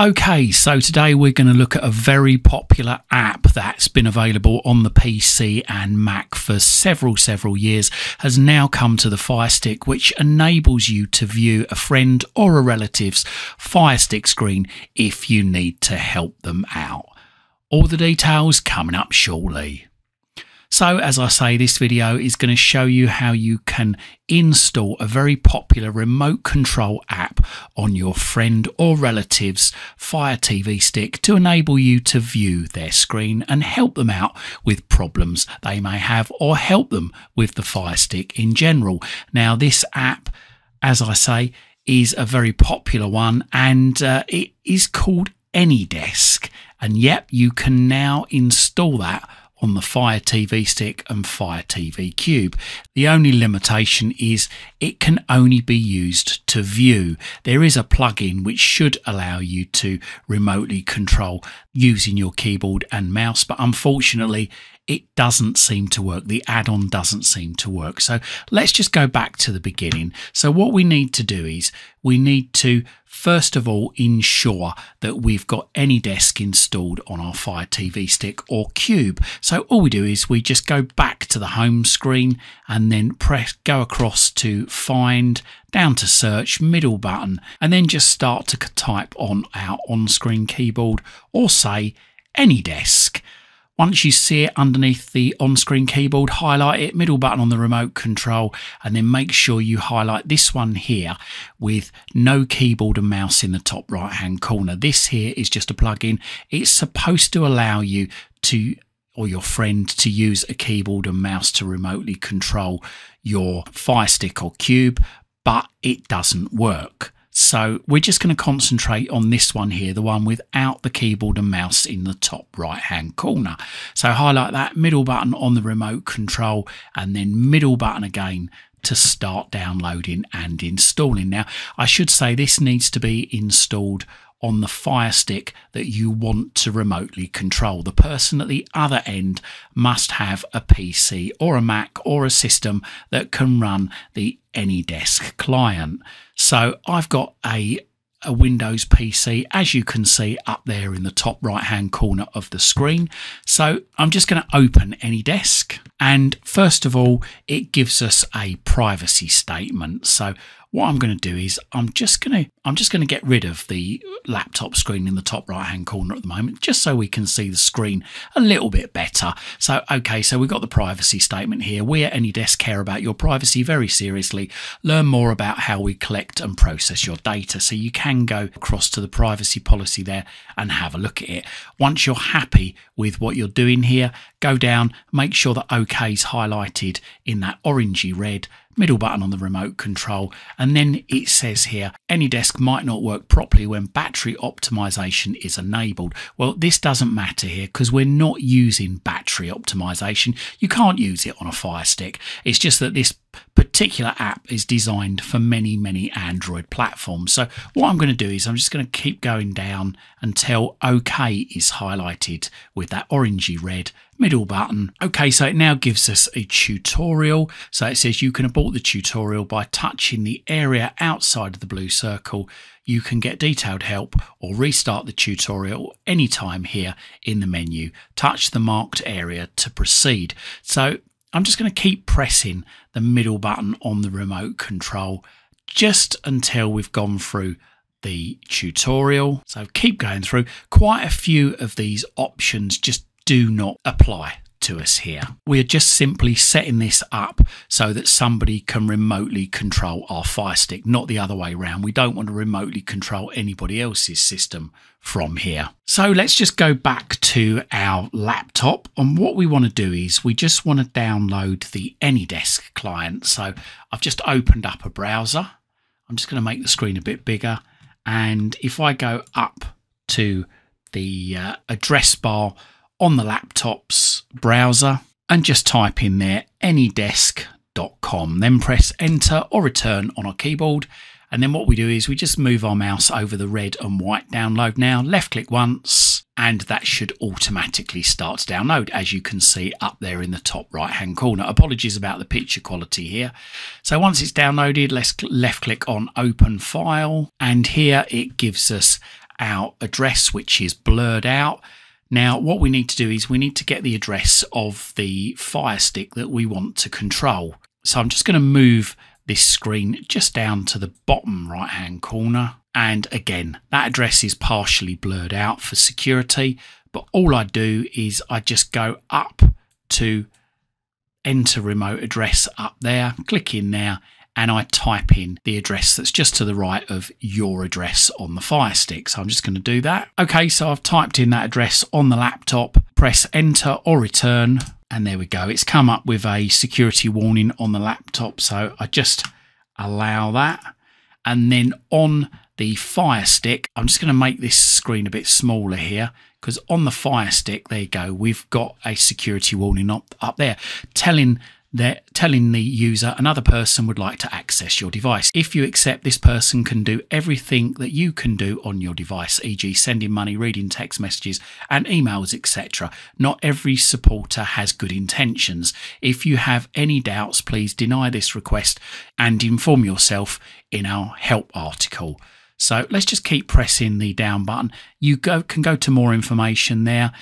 Okay, so today we're going to look at a very popular app that's been available on the PC and Mac for several, several years, has now come to the Fire Stick, which enables you to view a friend or a relative's Fire Stick screen if you need to help them out. All the details coming up shortly. So as I say, this video is going to show you how you can install a very popular remote control app on your friend or relative's Fire TV stick to enable you to view their screen and help them out with problems they may have or help them with the Fire Stick in general. Now this app, as I say, is a very popular one and uh, it is called AnyDesk and yep, you can now install that on the Fire TV Stick and Fire TV Cube. The only limitation is it can only be used to view. There is a plugin which should allow you to remotely control using your keyboard and mouse, but unfortunately it doesn't seem to work. The add-on doesn't seem to work. So let's just go back to the beginning. So what we need to do is we need to first of all ensure that we've got AnyDesk installed on our Fire TV stick or cube. So all we do is we just go back to the home screen and then press go across to find down to search middle button and then just start to type on our on-screen keyboard or say AnyDesk. Once you see it underneath the on-screen keyboard, highlight it, middle button on the remote control, and then make sure you highlight this one here with no keyboard and mouse in the top right hand corner. This here is just a plugin. It's supposed to allow you to or your friend to use a keyboard and mouse to remotely control your Fire Stick or Cube, but it doesn't work. So we're just going to concentrate on this one here, the one without the keyboard and mouse in the top right hand corner. So highlight that middle button on the remote control and then middle button again to start downloading and installing. Now, I should say this needs to be installed on the Fire Stick that you want to remotely control. The person at the other end must have a PC or a Mac or a system that can run the AnyDesk client. So I've got a a Windows PC, as you can see up there in the top right hand corner of the screen. So I'm just going to open AnyDesk. And first of all, it gives us a privacy statement. So what I'm going to do is I'm just going to I'm just going to get rid of the laptop screen in the top right hand corner at the moment just so we can see the screen a little bit better. So okay, so we've got the privacy statement here. We at AnyDesk care about your privacy very seriously. Learn more about how we collect and process your data. So you can go across to the privacy policy there and have a look at it. Once you're happy with what you're doing here, go down, make sure that OK is highlighted in that orangey red middle button on the remote control, and then it says here AnyDesk might not work properly when battery optimization is enabled. Well, this doesn't matter here because we're not using battery optimization. You can't use it on a Fire Stick. It's just that this particular app is designed for many, many Android platforms. So what I'm going to do is I'm just going to keep going down until OK is highlighted with that orangey red middle button. Okay, so it now gives us a tutorial. So it says you can abort the tutorial by touching the area outside of the blue circle. You can get detailed help or restart the tutorial anytime here in the menu. Touch the marked area to proceed. So I'm just going to keep pressing the middle button on the remote control just until we've gone through the tutorial. So keep going through. Quite a few of these options just do not apply to us here. We're just simply setting this up so that somebody can remotely control our Fire Stick, not the other way around. We don't want to remotely control anybody else's system from here. So let's just go back to our laptop and what we want to do is we just want to download the AnyDesk client. So I've just opened up a browser. I'm just going to make the screen a bit bigger and if I go up to the uh, address bar on the laptop's browser and just type in there anydesk.com. Then press enter or return on our keyboard. And then what we do is we just move our mouse over the red and white download now, left click once, and that should automatically start to download as you can see up there in the top right hand corner. Apologies about the picture quality here. So once it's downloaded, let's left click on open file and here it gives us our address, which is blurred out. Now, what we need to do is we need to get the address of the Fire Stick that we want to control. So I'm just going to move this screen just down to the bottom right hand corner. And again, that address is partially blurred out for security. But all I do is I just go up to enter remote address up there, click in there, and I type in the address that's just to the right of your address on the Fire Stick. So I'm just going to do that. Okay, so I've typed in that address on the laptop, press enter or return, and there we go. It's come up with a security warning on the laptop. So I just allow that. And then on the Fire Stick, I'm just going to make this screen a bit smaller here because on the Fire Stick, there you go, we've got a security warning up, up there telling they're telling the user another person would like to access your device. If you accept this person can do everything that you can do on your device, e.g. sending money, reading text messages and emails, etc. Not every supporter has good intentions. If you have any doubts, please deny this request and inform yourself in our help article. So let's just keep pressing the down button. You go, can go to more information there.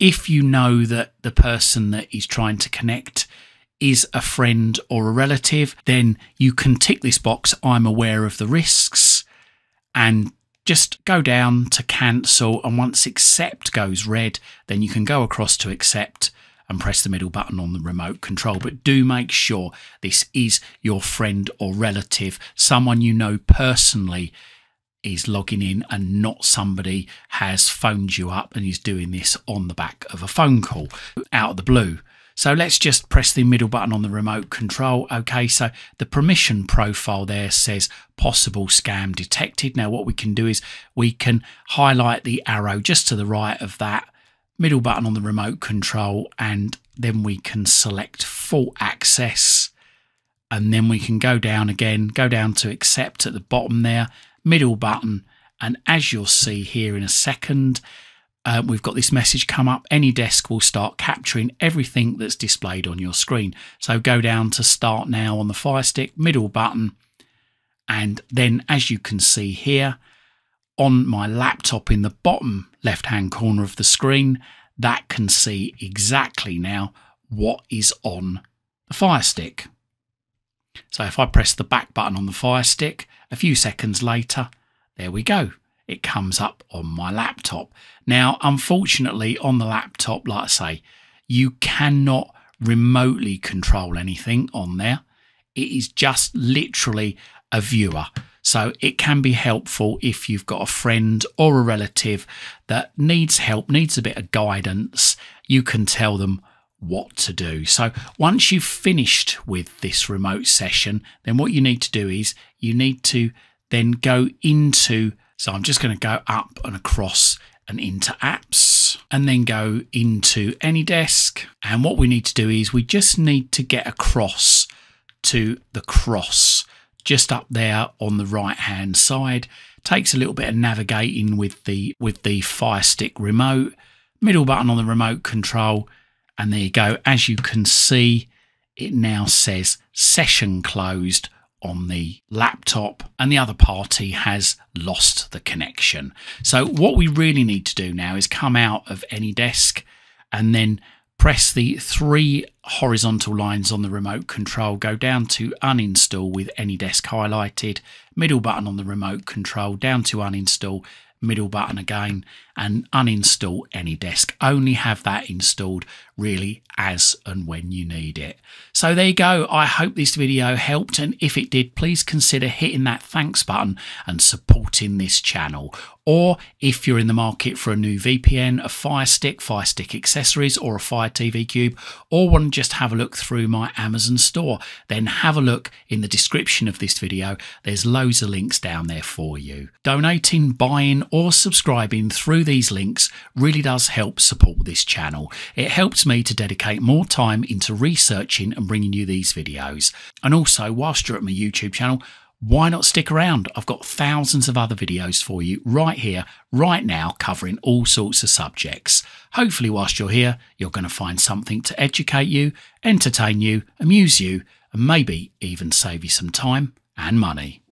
If you know that the person that is trying to connect is a friend or a relative, then you can tick this box, I'm aware of the risks, and just go down to cancel. And once accept goes red, then you can go across to accept and press the middle button on the remote control. But do make sure this is your friend or relative, someone you know personally is logging in and not somebody has phoned you up and is doing this on the back of a phone call out of the blue. So let's just press the middle button on the remote control. Okay, so the permission profile there says possible scam detected. Now what we can do is we can highlight the arrow just to the right of that middle button on the remote control and then we can select full access and then we can go down again, go down to accept at the bottom there, middle button and as you'll see here in a second, uh, we've got this message come up. AnyDesk will start capturing everything that's displayed on your screen. So go down to Start Now on the Fire Stick, middle button. And then as you can see here, on my laptop in the bottom left-hand corner of the screen, that can see exactly now what is on the Fire Stick. So if I press the back button on the Fire Stick, a few seconds later, there we go it comes up on my laptop. Now, unfortunately, on the laptop, like I say, you cannot remotely control anything on there. It is just literally a viewer. So it can be helpful if you've got a friend or a relative that needs help, needs a bit of guidance. You can tell them what to do. So once you've finished with this remote session, then what you need to do is you need to then go into so I'm just going to go up and across and into apps and then go into AnyDesk. And what we need to do is we just need to get across to the cross just up there on the right hand side. Takes a little bit of navigating with the with the Fire Stick remote. Middle button on the remote control. And there you go. As you can see, it now says session closed on the laptop and the other party has lost the connection. So what we really need to do now is come out of AnyDesk and then press the three horizontal lines on the remote control, go down to uninstall with AnyDesk highlighted, middle button on the remote control, down to uninstall, middle button again and uninstall any AnyDesk. Only have that installed really as and when you need it. So there you go. I hope this video helped and if it did, please consider hitting that thanks button and supporting this channel. Or if you're in the market for a new VPN, a Fire Stick, Fire Stick accessories or a Fire TV Cube or want to just have a look through my Amazon store, then have a look in the description of this video. There's loads of links down there for you. Donating, buying or subscribing through these links really does help support this channel. It helps me to dedicate more time into researching and bringing you these videos. And also, whilst you're at my YouTube channel, why not stick around? I've got thousands of other videos for you right here, right now, covering all sorts of subjects. Hopefully, whilst you're here, you're going to find something to educate you, entertain you, amuse you, and maybe even save you some time and money.